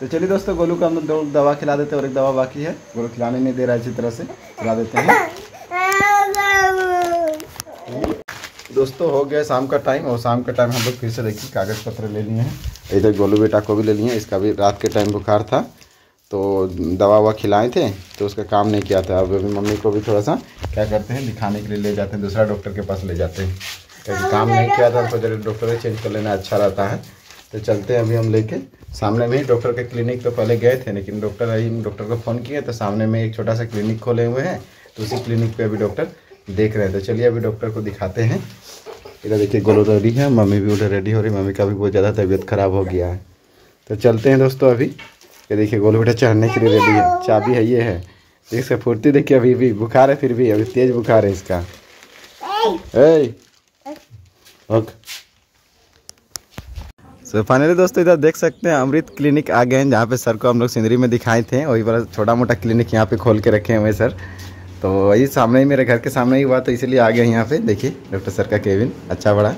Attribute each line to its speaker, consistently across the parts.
Speaker 1: तो चलिए दोस्तों, गोलू को हम दो दवा खिला देते हैं और एक दवा बाकी है। गोलू खिलाने नहीं दे रहा है अच्छी तरह से, खिला देते हैं। दोस्तों, हो गया शाम का टाइम और शाम का टाइम हम लोग फिर से देखिए कागज़ पत्र ले लिए हैं। इधर गोलू बेटा को भी ले लिए इसका भी रात के टाइम बुखार था। तो दवा ववा खिलाए थे तो उसका काम नहीं किया था। अब अभी मम्मी को भी थोड़ा सा क्या करते हैं, दिखाने के लिए ले जाते हैं, दूसरा डॉक्टर के पास ले जाते हैं। काम नहीं किया था तो डॉक्टर चेंज कर लेना अच्छा रहता है। तो चलते हैं अभी हम लेके। सामने में ही डॉक्टर के क्लिनिक पे पहले गए थे लेकिन डॉक्टर अभी डॉक्टर को फ़ोन किए तो सामने में एक छोटा सा क्लिनिक खोले हुए हैं तो उसी क्लिनिक पे अभी डॉक्टर देख रहे हैं। तो चलिए अभी डॉक्टर को दिखाते हैं। इधर देखिए गोलो रेडी है मम्मी भी उधर रेडी हो रही मम्मी का भी बहुत ज़्यादा तबीयत ख़राब हो गया है। तो चलते हैं दोस्तों अभी। ये देखिए गोलू बेटा चढ़ने के लिए रेडी है चाबी है ये है। देख से फुर्ती देखिए अभी भी बुखार है फिर भी अभी तेज बुखार है इसका। ओके। सो so फाइनली दोस्तों इधर देख सकते हैं अमृत क्लिनिक आ गए हैं जहाँ पे सर को हम लोग सिंदरी में दिखाए थे। वही वाला छोटा मोटा क्लिनिक यहाँ पे खोल के रखे हुए सर। तो वही सामने ही मेरे घर के सामने ही हुआ तो इसीलिए आ गए यहाँ पे। देखिए डॉक्टर सर का केबिन अच्छा बड़ा।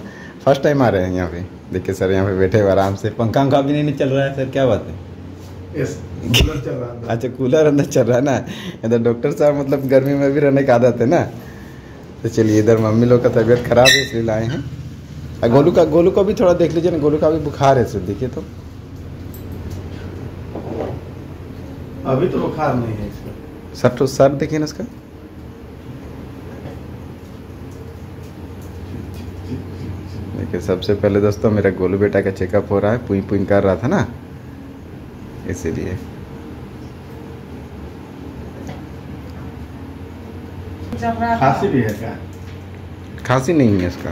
Speaker 1: फ़र्स्ट टाइम आ रहे हैं यहाँ पे। देखिए सर यहाँ पे बैठे हुए आराम से। पंखा वंखा भी नहीं चल रहा है सर क्या बात है? अच्छा कूलर अंदर चल रहा है ना? इधर डॉक्टर साहब मतलब गर्मी में भी रहने का आदत है ना? तो चलिए इधर मम्मी लोग का तबीयत खराब है इसलिए लाए हैं। गोलू का गोलू को भी थोड़ा देख लीजिए ना गोलू का भी बुखार है सर देखिए तो।
Speaker 2: अभी तो बुखार नहीं है इसका।
Speaker 1: सर तो सर देखिए ना इसका। देखिए सबसे पहले दोस्तों मेरा गोलू बेटा का चेकअप हो रहा है पुई पुई कर रहा था ना इसीलिए।
Speaker 2: खांसी भी है क्या?
Speaker 1: खांसी नहीं है इसका।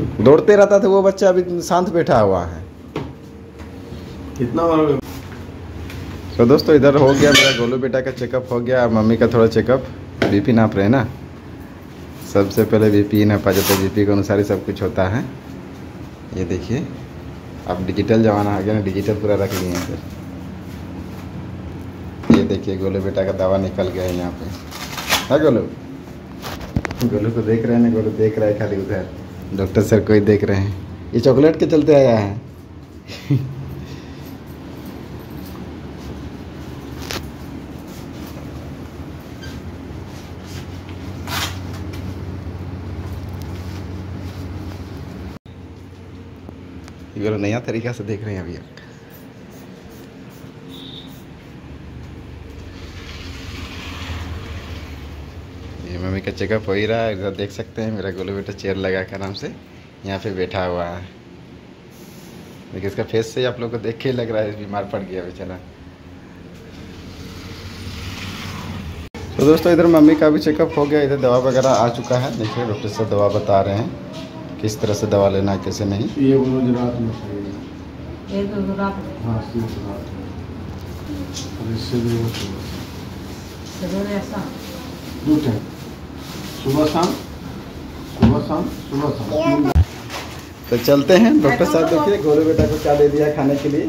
Speaker 1: दौड़ते रहता था वो बच्चा अभी शांत बैठा हुआ है।
Speaker 2: कितना
Speaker 1: तो दोस्तों इधर हो गया मेरा गोलू बेटा का चेकअप हो गया मम्मी का थोड़ा चेकअप बीपी नाप रहे ना? सबसे पहले बीपी नापा जाता है बीपी के अनुसार ही सब कुछ होता है। ये देखिए अब डिजिटल ज़माना आ गया ना डिजिटल पूरा रख लिए हैं फिर। ये देखिए गोलू बेटा का दवा निकल गया है यहाँ पे। है गोलू? गोलू को देख रहे हैं ना? गोलू देख रहा है खाली उधर। डॉक्टर सर कोई देख रहे हैं। ये चॉकलेट के चलते आया है। नया तरीका से देख रहे हैं अभी ये मम्मी का चेकअप हो ही रहा है इधर देख सकते हैं मेरा गोलू बेटा चेयर लगा के आराम से यहाँ पे बैठा हुआ है। देखिए इसका फेस से आप लोग को देख के ही लग रहा है बीमार पड़ गया बेचारा। तो दोस्तों इधर मम्मी का भी चेकअप हो गया इधर दवा वगैरह आ चुका है। देखिए डॉक्टर साहब दवा बता रहे हैं किस तरह से दवा लेना है कैसे नहीं।
Speaker 2: ये रोज रात में
Speaker 3: दो रात
Speaker 2: हाँ सुबह शाम सुबह शाम सुबह शाम
Speaker 1: तो चलते हैं डॉक्टर साहब देखिए गोलू बेटा को क्या दे दिया खाने के लिए।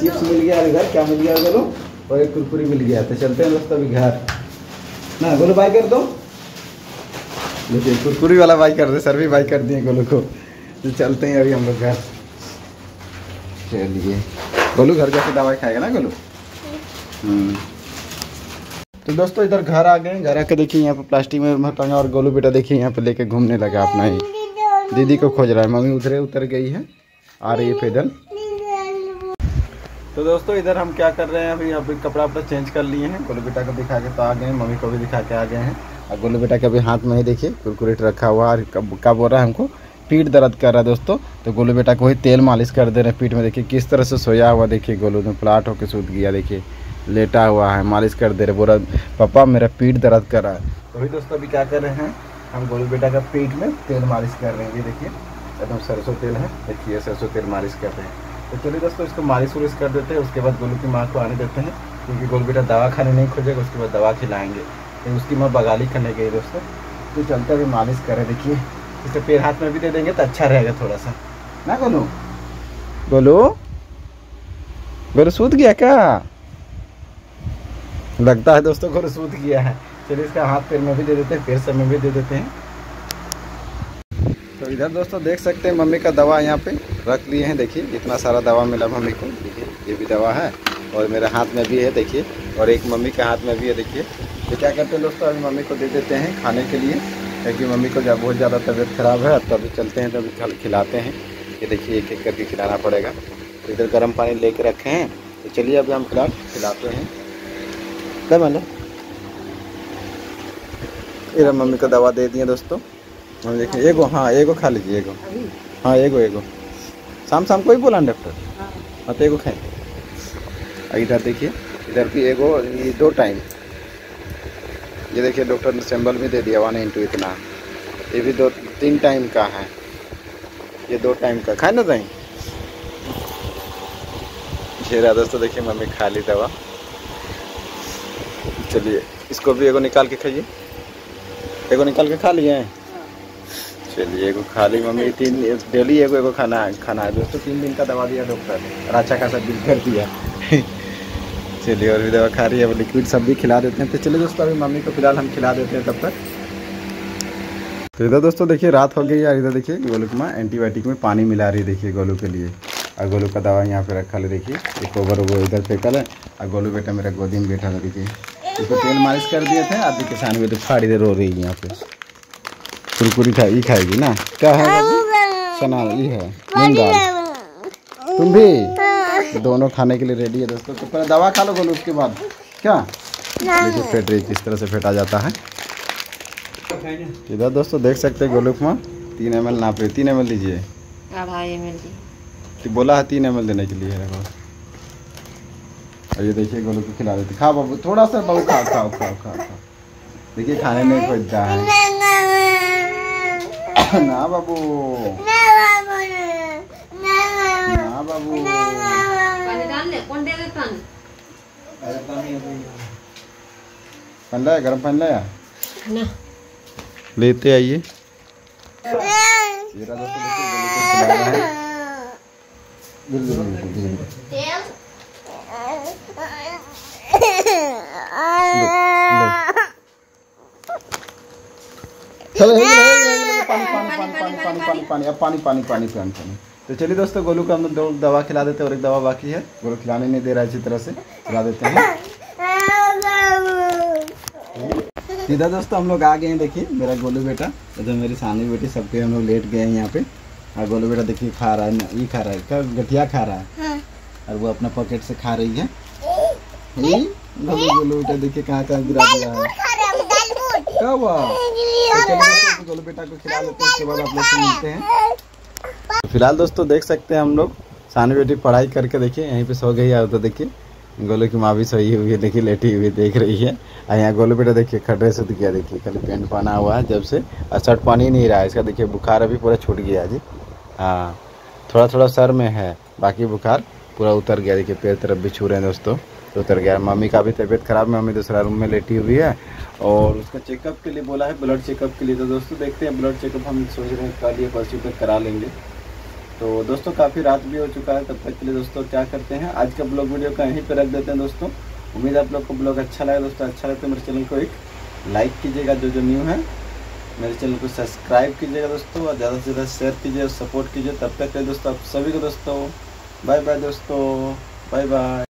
Speaker 1: चिप्स मिल गया इधर क्या मिल गया गोलू और एक कुरकुरी मिल गया। तो चलते हैं दोस्तों अभी घर। ना गोलू बाई कर दो। देखिए कुरकुरी वाला बाई कर दे सर भी बाई कर दिए गोलू को। तो चलते हैं अभी हम लोग घर। चलिए। गोलू घर जाके दवाई खाएगा ना गोलू? हम्म। तो दोस्तों, इधर घर आ गए घर आके देखिए, यहाँ पे प्लास्टिक में टंगा और गोलू बेटा देखिए, यहाँ पे लेके घूमने लगा अपना ही। दीदी को खोज रहा है, मम्मी उधरे उतर गई है, आ रही है पैदल। तो दोस्तों, इधर हम क्या कर रहे हैं, अभी अभी कपड़ा वपड़ा चेंज कर लिए हैं। गोलू बेटा को दिखा के तो आ गए मम्मी को भी दिखा के आ गए हैं। और गोलू बेटा के अभी हाथ में ही देखिए कुरकुरेट रखा हुआ और कब कब हो रहा है हमको? पीठ दर्द कर रहा है दोस्तों। तो गोलू बेटा को वही तेल मालिश कर दे रहे हैं पीठ में। देखिए, किस तरह से सोया हुआ, देखिए, गोलू में प्लाट होकर सूत गया, देखिए। लेटा हुआ है, मालिश कर दे रहे बोला, पापा, मेरा पीठ दर्द कर रहा है। तो वही दोस्तों अभी क्या कर रहे हैं, हम गोलू बेटा का पीठ में तेल मालिश कर रहे हैं। ये देखिए, एकदम सरसों तेल है। देखिए, सरसों तेल मालिश कर रहे हैं। तो चलिए दोस्तों, इसको मालिश उलिश कर देते हैं। उसके बाद गोलू की माँ को आने देते हैं, क्योंकि गोलू बेटा दवा खाने नहीं खोजेगा, उसके बाद दवा खिलाएँगे। तो उसकी माँ बगाली करने गई दोस्तों। तो चलते अभी मालिश करें देखिए, इसके पैर हाथ में भी दे देंगे तो अच्छा रहेगा थोड़ा सा ना गोलू? गोलू? गोलू सूत गया क्या? लगता है दोस्तों को सूत किया है। चलिए इसका हाथ पैर में भी दे देते हैं, पैर सब में भी दे देते हैं। तो इधर दोस्तों देख सकते हैं, मम्मी का दवा यहाँ पे रख लिए हैं। देखिए, इतना सारा दवा मिला मम्मी को। देखिए, ये भी दवा है और मेरे हाथ में भी है, देखिए। और एक मम्मी के हाथ में भी है, देखिए। तो क्या करते हैं दोस्तों, अभी मम्मी को दे देते हैं खाने के लिए। क्योंकि मम्मी को जब बहुत ज़्यादा तबीयत ख़राब है तो अभी चलते हैं तो अभी खिलाते हैं। ये देखिए, एक एक करके खिलाना पड़ेगा। तो इधर गर्म पानी लेके रखे हैं। तो चलिए, अभी हम खिला खिलाते हैं। क्या मैंने। इधर मम्मी को दवा दे दिए दोस्तों। हम देखिए एगो हाँ एगो खा लीजिए एगो हाँ एगो एगो शाम शाम को ही बोला ना डॉक्टर।
Speaker 3: हाँ।
Speaker 1: हाँ तो एगो खाए। इधर देखिए इधर भी एगो ये दो टाइम। ये देखिए डॉक्टर ने सिंबल भी दे दिया वन इंटू इतना। ये भी दो तीन टाइम का है। ये दो टाइम का। खाए ना दही घेरा दोस्तों देखिए मम्मी खा ली दवा। चलिए, इसको भी एगो निकाल के खाइए। एगो निकाल के खा लिए? चलिए, एगो खा ली मम्मी। तीन डेली एगो एगो खाना खाना है। दोस्तों, तीन दिन का दवा दिया डॉक्टर और अच्छा खासा बिल कर दिया। चलिए, और भी दवा खा रही है, अब लिक्विड सब भी खिला देते हैं। तो चलिए दोस्तों, अभी मम्मी को फ़िलहाल हम खिला देते हैं तब तक। तो इधर दोस्तों, देखिए, रात हो गई यार इधर देखिए, गोलू की माँ एंटीबायोटिक में पानी मिला रही है, देखिए, गोलू के लिए। और गोलू का दवा यहाँ पे रखा है, देखिए। एक ओवर वो इधर फेंकल है। और गोलू बेटा मेरा गोदी में बैठा देखिए। इसको तेल मालिश कर दिए थे आधी किसान भी तो फाड़ी दे रो रही है यहाँ पे। कुरकुरी खा ये खाएगी ना? क्या है बाबू? चना ये है। मूंग दाल तुम भी? दोनों खाने के लिए रेडी है दोस्तों। तो पहले दवा खा लो बोलो उसके बाद। क्या? देखिए फेट रही किस तरह से फेंटा जाता है। इधर दोस्तों देख सकते हैं गोलू कुमार तीन एम एल नाप रही तीन एम एल
Speaker 3: एल
Speaker 1: कि बोला है तीन एम एल देने के लिए। और ये देखिए गोलू को खिला देती खाओ बाबू थोड़ा सा बाबू खाओ खाओ खाओ खाओ खाओ देखिए खाने में खोजता है ना बाबू। ना बाबू।
Speaker 3: पानी डाल ले कौन देगा पानी
Speaker 1: पानी लाया गर्म पानी लाया?
Speaker 3: ना।
Speaker 1: लेते आइए। ये रहा दोस्तों देखिए गोलू को खिला रहा है धीरे धीरे हे, हे, हे, हे, पानी पानी पानी पानी पानी तो चलिए दोस्तों गोलू को हम दो दवा खिला देते हैं और एक दवा बाकी है गोलू खिलाने नहीं दे रहा है अच्छी तरह से खिला देते हैं इधर दोस्तों हम लोग आ गए हैं देखिए मेरा गोलू बेटा इधर मेरी सानी बेटी सबके हम लोग लेट गए हैं यहाँ पे और गोलू बेटा देखिए खा रहा है ये खा रहा है क्या गठिया खा रहा है और वो अपना पॉकेट से खा रही है गोलू गोलू बेटा देखिए कहाँ कहाँ गिरा दिया है। क्या हुआ? तो गोलू बेटा को खिला लेते हैं उसके बाद आप लोग से मिलते हैं। फ़िलहाल दोस्तों देख सकते हैं हम लोग। सानी बेटी पढ़ाई करके देखिए यहीं पे सो गई है तो देखिए। गोलू की माँ भी सोई हुई है देखिए लेटी हुई देख रही है। और यहाँ गोलू बेटा देखिए खड्डे से गया देखिए खाली पेंट पहना हुआ है जब से। और शर्ट पानी ही नहीं रहा है इसका देखिए बुखार अभी पूरा छूट गया है जी। हाँ थोड़ा थोड़ा सर में है बाकी बुखार पूरा उतर गया देखिए पैर तरफ़ भी छू रहे हैं दोस्तों। तो उतर गया। मम्मी का भी तबीयत खराब है मम्मी दूसरा रूम में लेटी हुई है और उसका चेकअप के लिए बोला है ब्लड चेकअप के लिए। तो दोस्तों देखते हैं ब्लड चेकअप हम सोच रहे हैं कल या परसों तक करा लेंगे। तो दोस्तों काफ़ी रात भी हो चुका है, तब तक के लिए दोस्तों क्या करते हैं, आज का ब्लॉग वीडियो का यहीं पे रख देते हैं दोस्तों। उम्मीद है आप लोग को ब्लॉग अच्छा लगा। दोस्तों अच्छा लगे तो मेरे चैनल को एक लाइक कीजिएगा, जो जो न्यू है। मेरे चैनल को सब्सक्राइब कीजिएगा दोस्तों और ज़्यादा से ज़्यादा शेयर कीजिए और सपोर्ट कीजिए। तब तक के दोस्तों आप सभी को दोस्तों बाय बाय दोस्तों बाय बाय